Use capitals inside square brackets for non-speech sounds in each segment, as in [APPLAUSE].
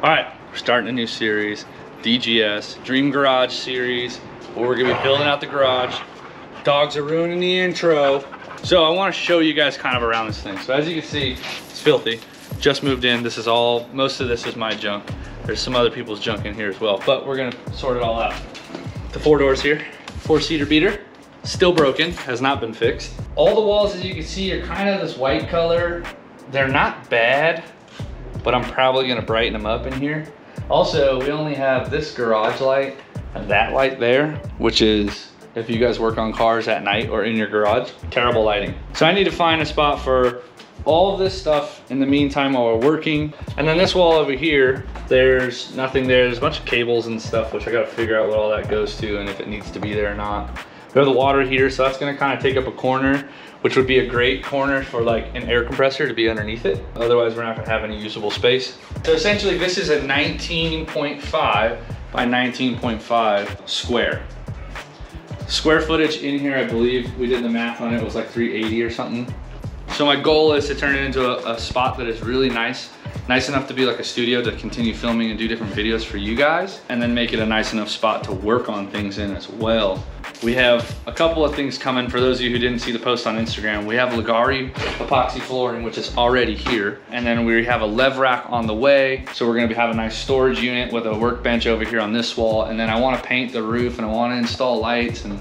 All right, we're starting a new series, DGS, Dream Garage series, where we're gonna be building out the garage. Dogs are ruining the intro. So I wanna show you guys kind of around this thing. So as you can see, it's filthy. Just moved in, this is all, most of this is my junk. There's some other people's junk in here as well, but we're gonna sort it all out. The four doors here, four seater beater, still broken, has not been fixed. All the walls, as you can see, are kind of this white color. They're not bad, but I'm probably gonna brighten them up in here. Also, we only have this garage light and that light there, which is, if you guys work on cars at night or in your garage, terrible lighting. So I need to find a spot for all of this stuff in the meantime while we're working. And then this wall over here, there's nothing there. There's a bunch of cables and stuff, which I gotta figure out what all that goes to and if it needs to be there or not. We have the water heater, so that's gonna kind of take up a corner, which would be a great corner for like an air compressor to be underneath it. Otherwise, we're not gonna have any usable space. So essentially, this is a 19.5 by 19.5 square. Square footage in here, I believe, we did the math on it, it was like 380 or something. So my goal is to turn it into a, a, spot that is really nice, nice enough to be like a studio to continue filming and do different videos for you guys, and then make it a nice enough spot to work on things in as well. We have a couple of things coming. For those of you who didn't see the post on Instagram, we have Ligari epoxy flooring, which is already here. And then we have a lev rack on the way. So we're gonna have a nice storage unit with a workbench over here on this wall. And then I wanna paint the roof and I wanna install lights and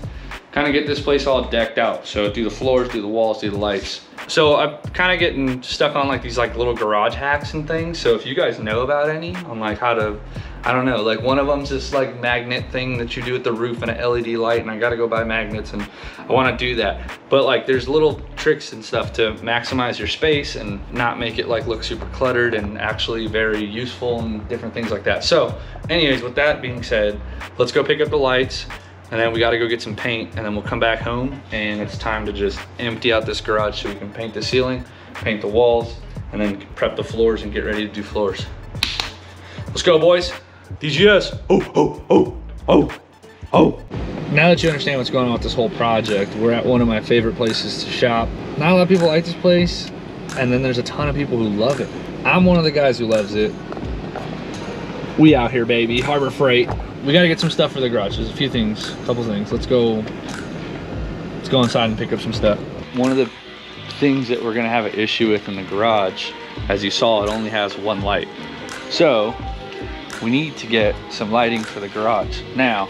kind of get this place all decked out. So do the floors, do the walls, do the lights. So I'm kind of getting stuck on like these like little garage hacks and things. So if you guys know about any on like how to, I don't know, like one of them's this like magnet thing that you do with the roof and an LED light and I gotta go buy magnets and I wanna do that. But like there's little tricks and stuff to maximize your space and not make it like look super cluttered and actually very useful and different things like that. So anyways, with that being said, let's go pick up the lights and then we got to go get some paint and then we'll come back home and it's time to just empty out this garage so we can paint the ceiling paint the walls and then prep the floors and get ready to do floors let's go boys dgs oh oh oh oh oh now that you understand what's going on with this whole project we're at one of my favorite places to shop not a lot of people like this place and then there's a ton of people who love it i'm one of the guys who loves it we out here baby harbor freight we gotta get some stuff for the garage. There's a few things, a couple things. Let's go, let's go inside and pick up some stuff. One of the things that we're gonna have an issue with in the garage, as you saw, it only has one light. So we need to get some lighting for the garage. Now,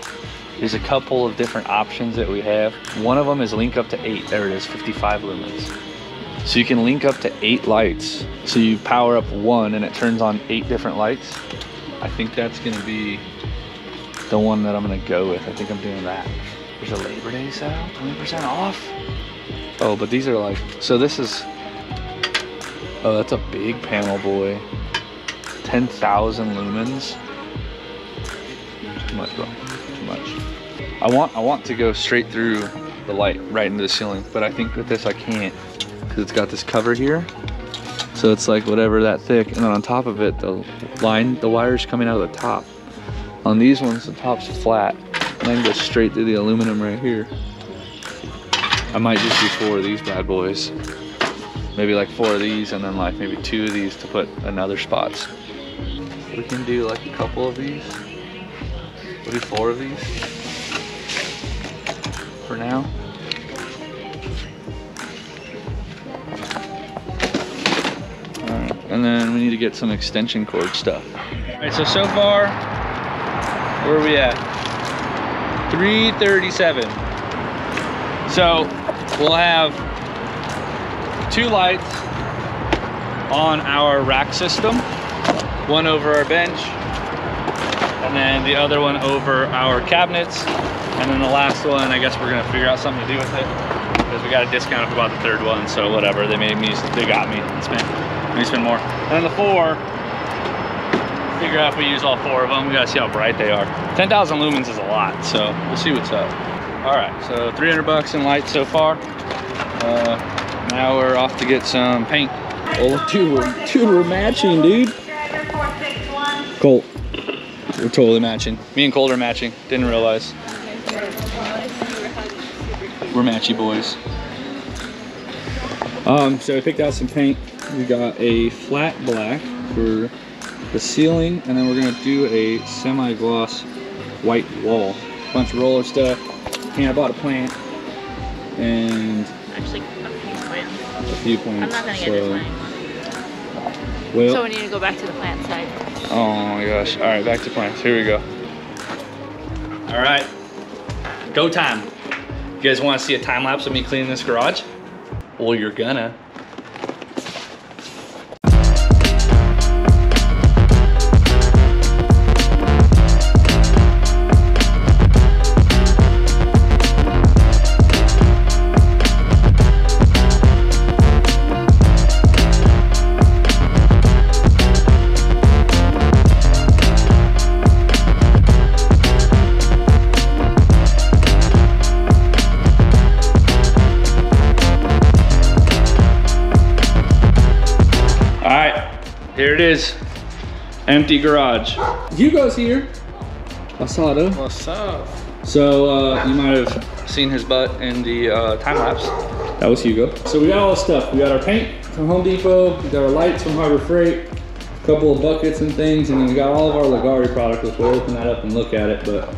there's a couple of different options that we have. One of them is link up to eight. There it is, 55 lumens. So you can link up to eight lights. So you power up one and it turns on eight different lights. I think that's gonna be the one that I'm gonna go with. I think I'm doing that. There's a Labor Day sale, 20% off. Oh, but these are like, so this is, oh, that's a big panel, boy. 10,000 lumens. Too much, bro, too much. I want, I want to go straight through the light right into the ceiling, but I think with this I can't because it's got this cover here. So it's like whatever that thick, and then on top of it, the line, the wire's coming out of the top. On these ones, the top's flat. And then go straight through the aluminum right here. I might just do four of these bad boys. Maybe like four of these and then like maybe two of these to put in other spots. We can do like a couple of these. We'll do four of these for now. And then we need to get some extension cord stuff. Alright, so so far where are we at? 337. So we'll have two lights on our rack system. One over our bench, and then the other one over our cabinets. And then the last one, I guess we're gonna figure out something to do with it because we got a discount if we bought the third one. So whatever, they made me, they got me. Spend, me spend more. And then the four, figure out if we use all four of them. We gotta see how bright they are. 10,000 lumens is a lot, so we'll see what's up. All right, so 300 bucks in lights so far. Uh, now we're off to get some paint. Oh, we're, dude, we're matching, dude. Colt, we're totally matching. Me and Colt are matching. Didn't realize. We're matchy boys. Um, so I picked out some paint. We got a flat black for the ceiling, and then we're gonna do a semi-gloss white wall. Bunch of roller stuff. And I bought a plant and Actually, a few plants. a few plants. I'm not gonna get so, into mine. Well, So we need to go back to the plant side. Oh my gosh. All right, back to plants. Here we go. All right, go time. You guys wanna see a time lapse of me cleaning this garage? Well, you're gonna. It is. Empty garage. Hugo's here. I saw What's up? So uh, you might have seen his butt in the uh, time lapse. That was Hugo. So we got all the stuff. We got our paint from Home Depot. We got our lights from Harbor Freight. A couple of buckets and things, and then we got all of our Lagari product. Which we'll open that up and look at it, but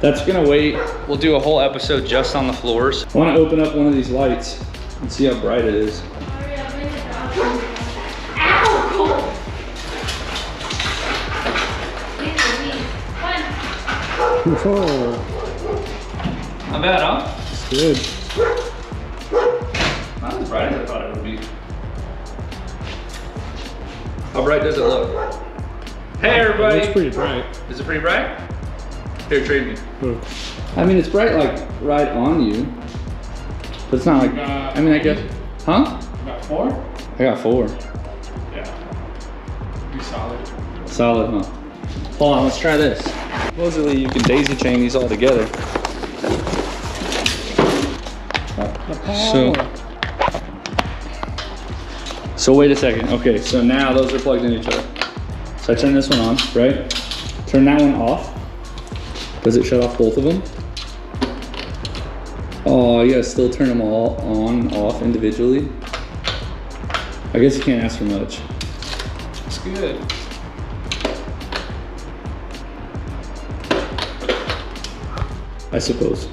that's gonna wait. We'll do a whole episode just on the floors. I want to open up one of these lights and see how bright it is. Whoa, Not bad, huh? it's good. Not as bright as I thought it would be. How bright does it look? Hey everybody! looks pretty bright. Is it pretty bright? Here, trade me. Oh, I mean, it's bright like right on you, but it's not like. Uh, I mean, I guess. Huh? About four? I got four. Yeah. Be solid. Solid, huh? Hold on, let's try this. Supposedly, you can daisy chain these all together. So. So wait a second. Okay, so now those are plugged in each other. So I turn this one on, right? Turn that one off. Does it shut off both of them? Oh, you gotta still turn them all on, off individually. I guess you can't ask for much. It's good. I suppose.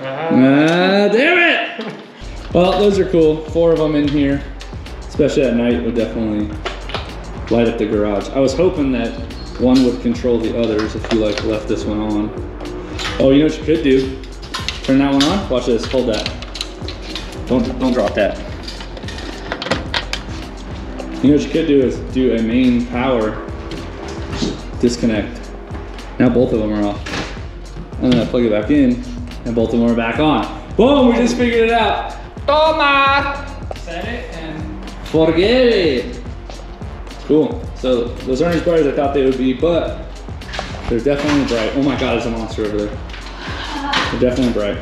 Ah, damn it! Well, those are cool. Four of them in here, especially at night, would definitely light up the garage. I was hoping that one would control the others if you like left this one on. Oh, you know what you could do? Turn that one on. Watch this. Hold that. Don't don't drop that. You know what you could do is do a main power disconnect. Now both of them are off. And then I plug it back in, and both of them are back on. Boom! We just figured it out. Toma! Set it and Forget it. Cool. So those aren't as bright as I thought they would be, but they're definitely bright. Oh my god, there's a monster over there. They're definitely bright.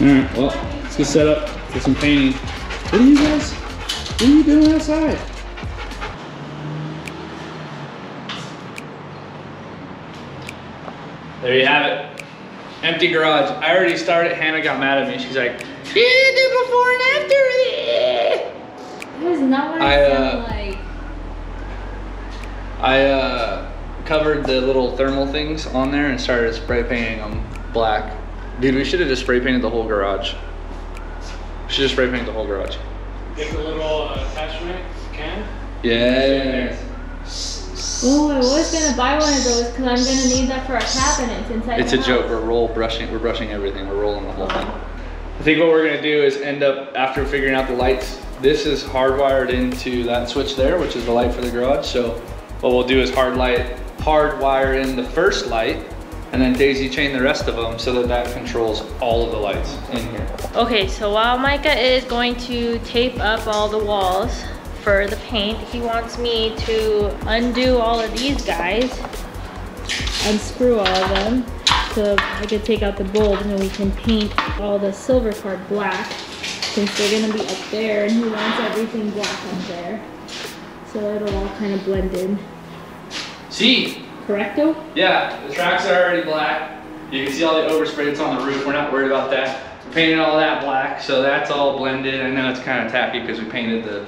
Alright, well, let's get set up for some painting. What are you guys, what are you doing outside? There you have it. Empty garage. I already started. Hannah got mad at me. She's like, you didn't do before and after. That is not what I, I, uh, like. I uh, covered the little thermal things on there and started spray painting them black. Dude, we should have just spray painted the whole garage. We should just spray paint the whole garage. get the little uh, attachment can. Yeah. Oh, I was gonna buy one of those because I'm gonna need that for a cabinet inside It's the a joke. We're roll brushing. We're brushing everything. We're rolling the whole thing. I think what we're gonna do is end up after figuring out the lights. This is hardwired into that switch there, which is the light for the garage. So what we'll do is hard light, hardwire in the first light, and then daisy chain the rest of them so that that controls all of the lights in here. Okay, so while Micah is going to tape up all the walls for the paint, he wants me to undo all of these guys, unscrew all of them, so I can take out the gold and then we can paint all the silver card black since they're gonna be up there and he wants everything black up there. so it'll all kind of blend in. See, Correcto? yeah, the tracks are already black. You can see all the overspray that's on the roof. We're not worried about that. We painted all that black, so that's all blended. I know it's kind of tacky because we painted the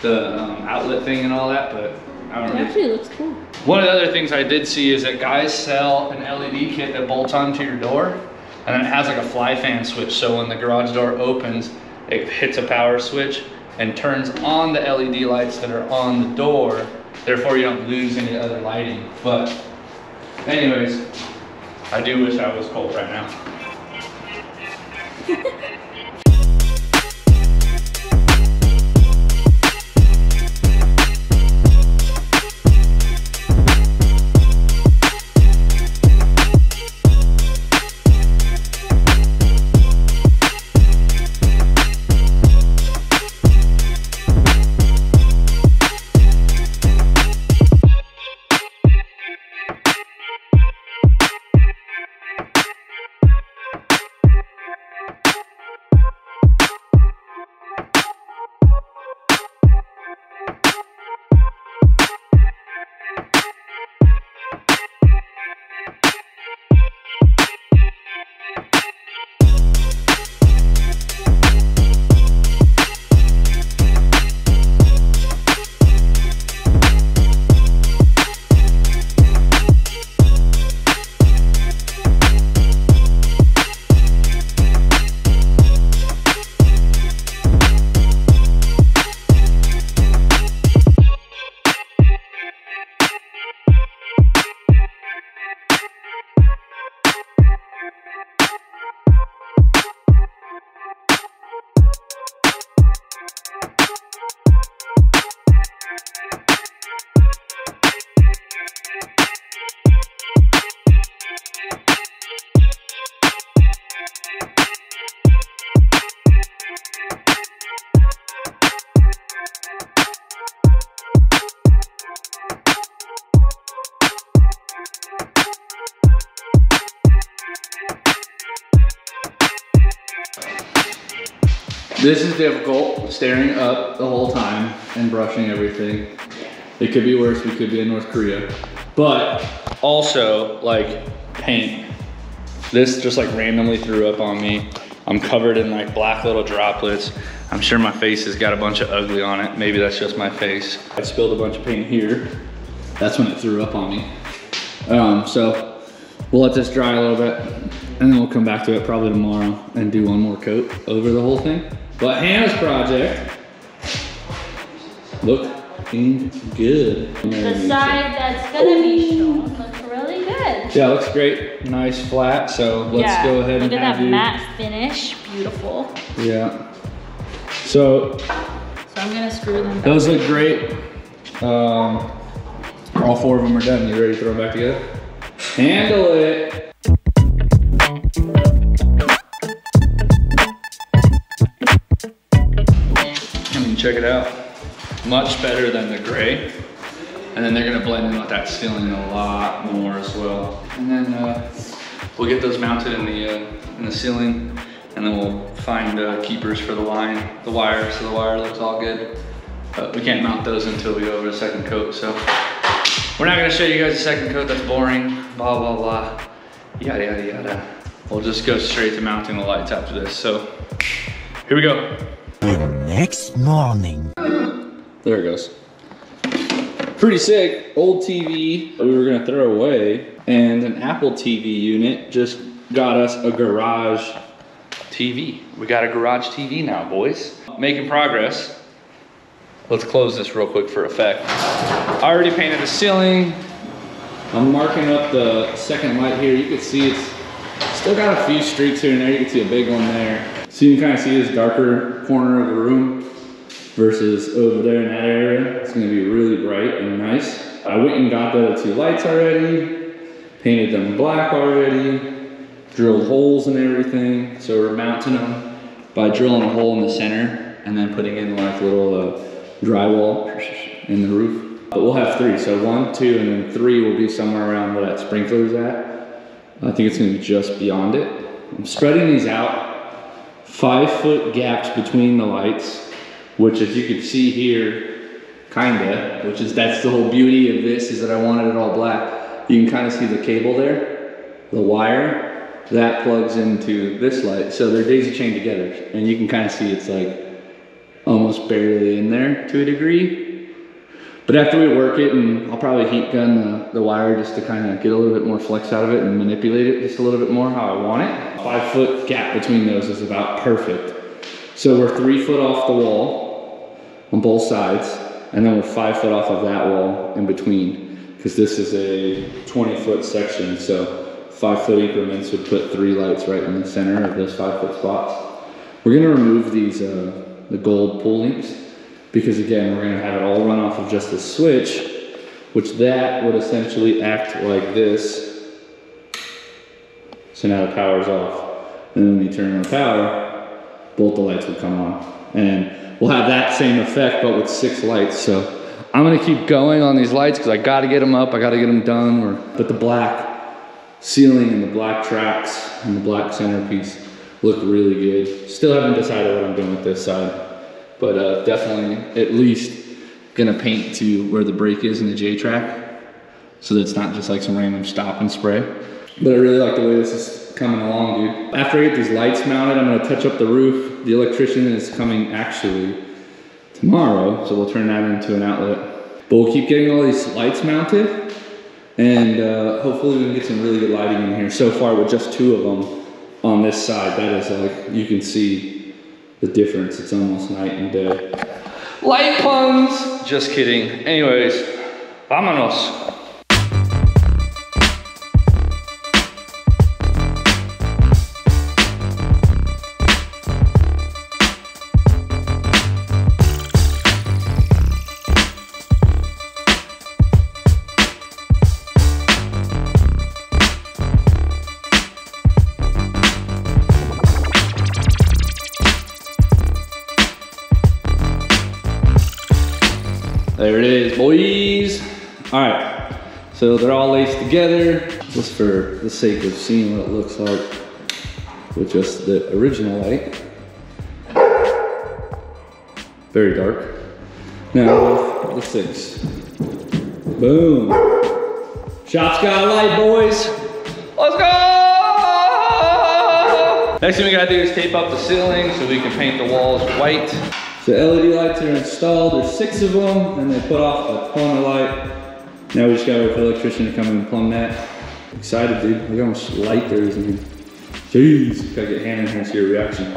the um, outlet thing and all that, but I don't It really actually looks cool. One of the other things I did see is that guys sell an LED kit that bolts onto your door, and then it has like a fly fan switch. So when the garage door opens, it hits a power switch and turns on the LED lights that are on the door. Therefore, you don't lose any other lighting. But, anyways, I do wish I was cold right now. [LAUGHS] This is difficult, staring up the whole time and brushing everything. It could be worse, we could be in North Korea. But also, like, paint. This just like randomly threw up on me. I'm covered in like black little droplets. I'm sure my face has got a bunch of ugly on it. Maybe that's just my face. I spilled a bunch of paint here. That's when it threw up on me. Um, so we'll let this dry a little bit and then we'll come back to it probably tomorrow and do one more coat over the whole thing. But Hannah's project, looking good. The side that's gonna be shown looks really good. Yeah, looks great. Nice flat. So let's yeah. go ahead Look and at that you. matte finish, beautiful. Yeah. So So I'm gonna screw them back. those look great. Um, all four of them are done. You ready to throw them back together? Handle it. Check it out. Much better than the gray. And then they're gonna blend in with that ceiling a lot more as well. And then uh, we'll get those mounted in the uh, in the ceiling, and then we'll find uh, keepers for the line, the wire, so the wire looks all good. But we can't mount those until we go over the second coat. So we're not gonna show you guys the second coat. That's boring. Blah blah blah. Yada yada yada. We'll just go straight to mounting the lights after this. So here we go. Next morning. There it goes. Pretty sick. Old TV that we were gonna throw away, and an Apple TV unit just got us a garage TV. We got a garage TV now, boys. Making progress. Let's close this real quick for effect. I already painted the ceiling. I'm marking up the second light here. You can see it's still got a few streaks here and there. You can see a big one there. So you can kind of see this darker corner of the room versus over there in that area. It's gonna be really bright and nice. I went and got the two lights already, painted them black already, drilled holes and everything. So we're mounting them by drilling a hole in the center and then putting in like little uh, drywall in the roof. But we'll have three, so one, two, and then three will be somewhere around where that sprinkler's at. I think it's gonna be just beyond it. I'm spreading these out, five foot gaps between the lights, which as you can see here, kinda, which is that's the whole beauty of this is that I wanted it all black. You can kind of see the cable there, the wire, that plugs into this light. So they're daisy chained together, and you can kind of see it's like almost barely in there to a degree. But after we work it, and I'll probably heat gun the, the wire just to kind of get a little bit more flex out of it and manipulate it just a little bit more how I want it. Five foot gap between those is about perfect. So we're three foot off the wall on both sides, and then we're five foot off of that wall in between, because this is a 20 foot section. So five foot increments would put three lights right in the center of those five foot spots. We're gonna remove these, uh, the gold pull links, because again, we're gonna have it all run off of just a switch, which that would essentially act like this. So now the power's off. And then when you turn on the power, both the lights would come on. And we'll have that same effect, but with six lights. So I'm gonna keep going on these lights because I gotta get them up, I gotta get them done. Or, but the black ceiling and the black tracks and the black centerpiece look really good. Still haven't decided what I'm doing with this side, but uh, definitely at least gonna paint to where the brake is in the J track so that it's not just like some random stop and spray. But I really like the way this is coming along, dude. After I get these lights mounted, I'm gonna touch up the roof. The electrician is coming actually tomorrow, so we'll turn that into an outlet. But we'll keep getting all these lights mounted, and uh, hopefully we can get some really good lighting in here. So far, with just two of them on this side, that is like, you can see the difference. It's almost night and day. Light puns! Just kidding. Anyways, vámonos. So they're all laced together, just for the sake of seeing what it looks like with just the original light. Very dark. Now with the six. Boom. Shop's got a light, boys. Let's go! Next thing we gotta do is tape up the ceiling so we can paint the walls white. So LED lights are installed, there's six of them, and they put off a ton of light. Now we just gotta wait for the electrician to come in and plumb that. Excited, dude. Look how much light there is in here. Jeez, gotta get Hannah in here and see her reaction.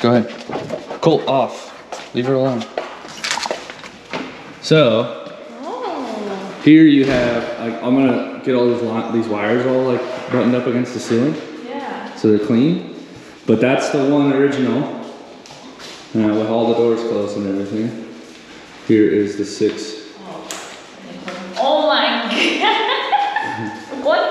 Go ahead. Colt off. Leave her alone. So, Oh, here you have, like, I'm gonna get all these these wires all like buttoned up against the ceiling, yeah. so they're clean. But that's the one original, uh, with all the doors closed and everything. Here is the six. Oh my god. what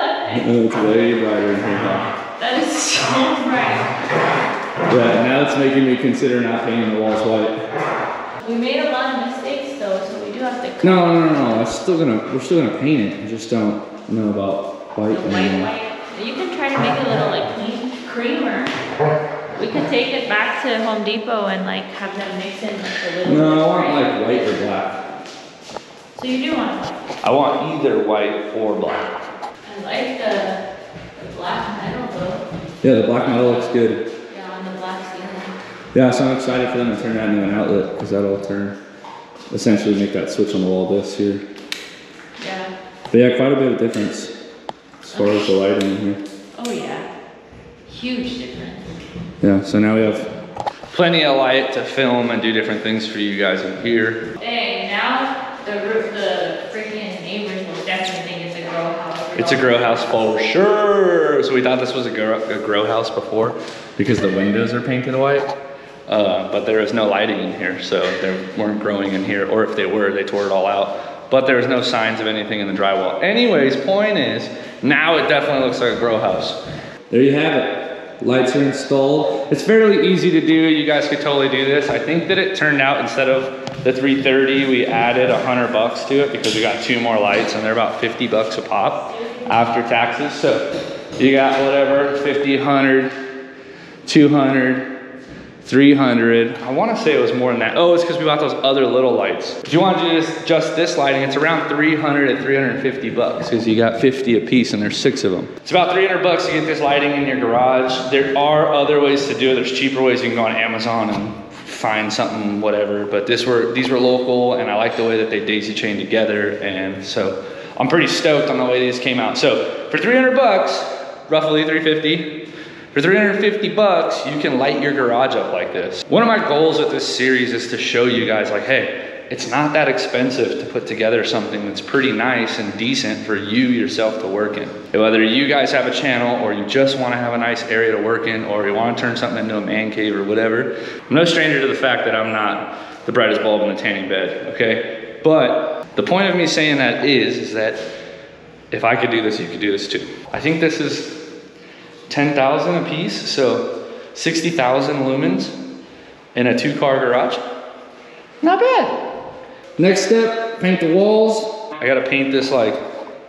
the heck? Oh, it's way brighter in here. huh? That is so bright. Yeah, now it's making me consider not painting the walls white. We made a lot of mistakes though, so we do have to No, no, no, no. It's still gonna, we're still gonna paint it. I just don't know about white White, anymore. white. You can try to make a little like clean creamer. We could take it back to Home Depot and like have them mix in like a little. No, I bit of want gray. like white or black. So you do want white. I want either white or black. I like the, the black metal though. Yeah, the black metal looks good. Yeah, on the black ceiling. Yeah, so I'm excited for them to turn that into an outlet because that'll turn, essentially make that switch on the wall this here. Yeah. But yeah, quite a bit of difference as far as the lighting in here. Oh yeah. Huge difference. Yeah, so now we have plenty of light to film and do different things for you guys in here. Dang, now the roof, the freaking neighbors will definitely think it's a grow house. It's a grow house for sure. So we thought this was a grow, a grow house before because the windows are painted white. Uh, but there is no lighting in here, so they weren't growing in here. Or if they were, they tore it all out. But there was no signs of anything in the drywall. Anyways, point is, now it definitely looks like a grow house. There you have it. Lights are installed. It's fairly easy to do. You guys could totally do this. I think that it turned out instead of the 330, we added 100 bucks to it because we got two more lights and they're about 50 bucks a pop after taxes. So you got whatever, 50, 100, 200, 300. I want to say it was more than that. Oh, it's because we bought those other little lights. If you want to do this, just this lighting, it's around 300 to 350 bucks because you got 50 a piece and there's six of them. It's about 300 bucks to get this lighting in your garage. There are other ways to do it. There's cheaper ways. You can go on Amazon and find something, whatever. But this were these were local, and I like the way that they daisy chain together, and so I'm pretty stoked on the way these came out. So for 300 bucks, roughly 350. For 350 bucks, you can light your garage up like this. One of my goals with this series is to show you guys like, hey, it's not that expensive to put together something that's pretty nice and decent for you yourself to work in. Whether you guys have a channel or you just want to have a nice area to work in or you want to turn something into a man cave or whatever, I'm no stranger to the fact that I'm not the brightest bulb in the tanning bed, okay? But the point of me saying that is, is that if I could do this, you could do this too. I think this is 10,000 a piece, so 60,000 lumens in a two car garage. Not bad. Next step, paint the walls. I gotta paint this like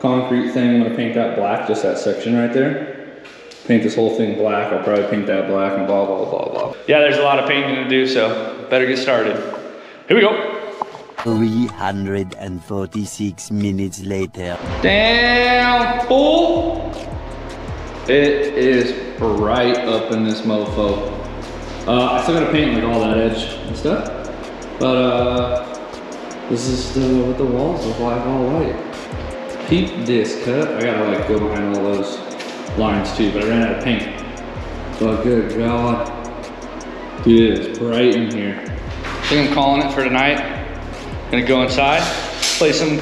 concrete thing. I'm gonna paint that black, just that section right there. Paint this whole thing black. I'll probably paint that black and blah, blah, blah, blah. Yeah, there's a lot of painting to do, so better get started. Here we go. 346 minutes later. Down, full. It is bright up in this mofo. Uh, I still gotta paint like all that edge and stuff. But uh, this is the, what the walls look like all white. Peep this cut. I gotta like go behind all those lines too, but I ran out of paint. But good God. Dude, it is bright in here. I think I'm calling it for tonight. Gonna go inside, play some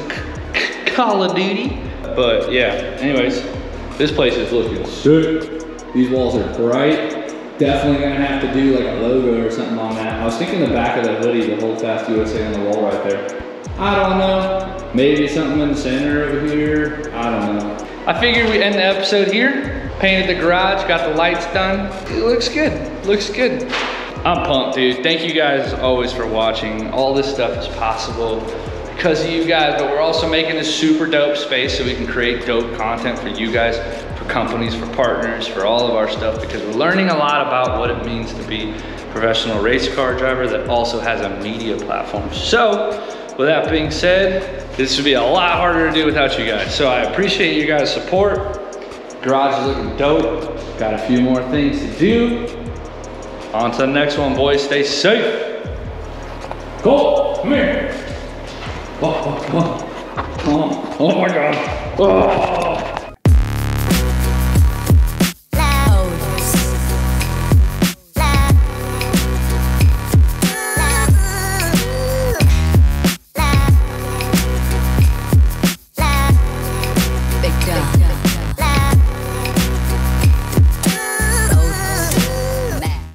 Call of Duty. But yeah, anyways, this place is looking sick. These walls are bright. Definitely gonna have to do like a logo or something on that. I was thinking the back of the hoodie, the Hold Fast USA on the wall right there. I don't know. Maybe something in the center over here. I don't know. I figured we end the episode here. Painted the garage, got the lights done. It looks good. Looks good. I'm pumped, dude. Thank you guys always for watching. All this stuff is possible because of you guys, but we're also making this super dope space so we can create dope content for you guys, for companies, for partners, for all of our stuff because we're learning a lot about what it means to be a professional race car driver that also has a media platform. So, with that being said, this would be a lot harder to do without you guys. So I appreciate you guys' support. Garage is looking dope. Got a few more things to do. On to the next one, boys. Stay safe. Cole, come here. Oh, oh, oh. Oh, oh my God. Oh.